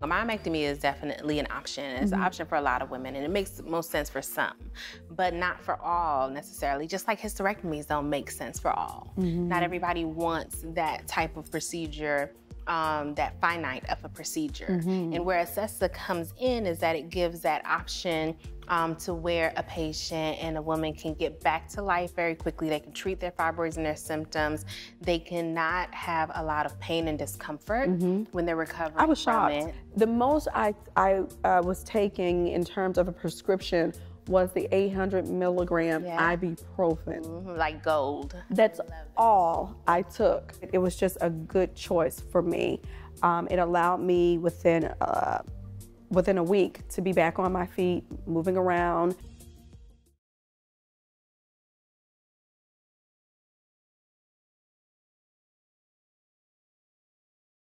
A myomectomy is definitely an option. It's mm-hmm. an option for a lot of women, and it makes most sense for some, but not for all necessarily. Just like hysterectomies don't make sense for all. Mm-hmm. Not everybody wants that type of procedure um, that finite of a procedure. Mm-hmm. And where Acessa comes in is that it gives that option um, to where a patient and a woman can get back to life very quickly. They can treat their fibroids and their symptoms. They cannot have a lot of pain and discomfort mm-hmm. when they're recovering. I was shocked. The most I, I uh, was taking in terms of a prescription was the 800 milligram yeah. ibuprofen. Mm-hmm, like gold. That's all I took. It was just a good choice for me. Um, it allowed me within uh, within a week to be back on my feet, moving around.